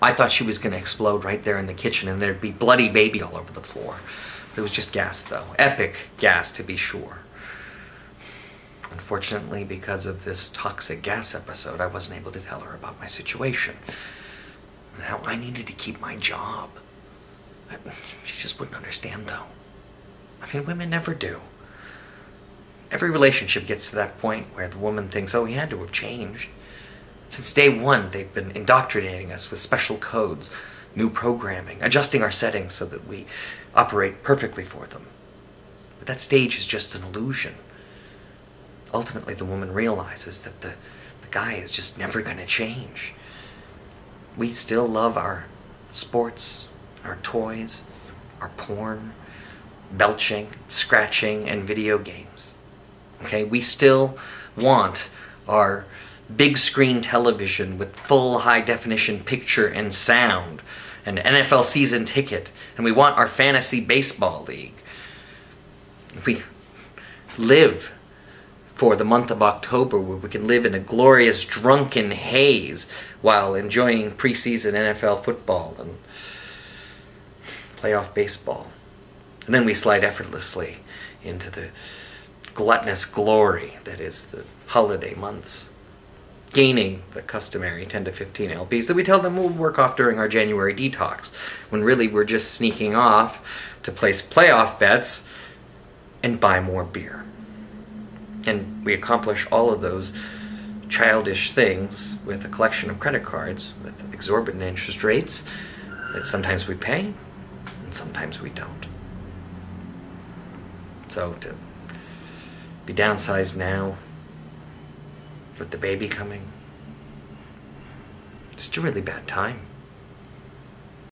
I thought she was going to explode right there in the kitchen and there'd be bloody baby all over the floor. It was just gas, though. Epic gas, to be sure. Unfortunately, because of this toxic gas episode, I wasn't able to tell her about my situation. And how I needed to keep my job. She just wouldn't understand, though. I mean, women never do. Every relationship gets to that point where the woman thinks, oh, he had to have changed. Since day one, they've been indoctrinating us with special codes, new programming, adjusting our settings so that we operate perfectly for them. But that stage is just an illusion. Ultimately, the woman realizes that the, the guy is just never going to change. We still love our sports, our toys, our porn, belching, scratching, and video games. Okay, we still want our big screen television with full high definition picture and sound, an NFL season ticket, and we want our fantasy baseball league. We live for the month of October where we can live in a glorious drunken haze while enjoying preseason NFL football and playoff baseball. And then we slide effortlessly into the gluttonous glory that is the holiday months, gaining the customary 10 to 15 LBs that we tell them we'll work off during our January detox, when really we're just sneaking off to place playoff bets and buy more beer. And we accomplish all of those childish things with a collection of credit cards with exorbitant interest rates that sometimes we pay and sometimes we don't. So to be downsized now with the baby coming, it's a really bad time.